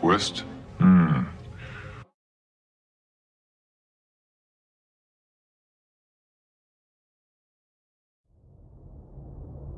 twist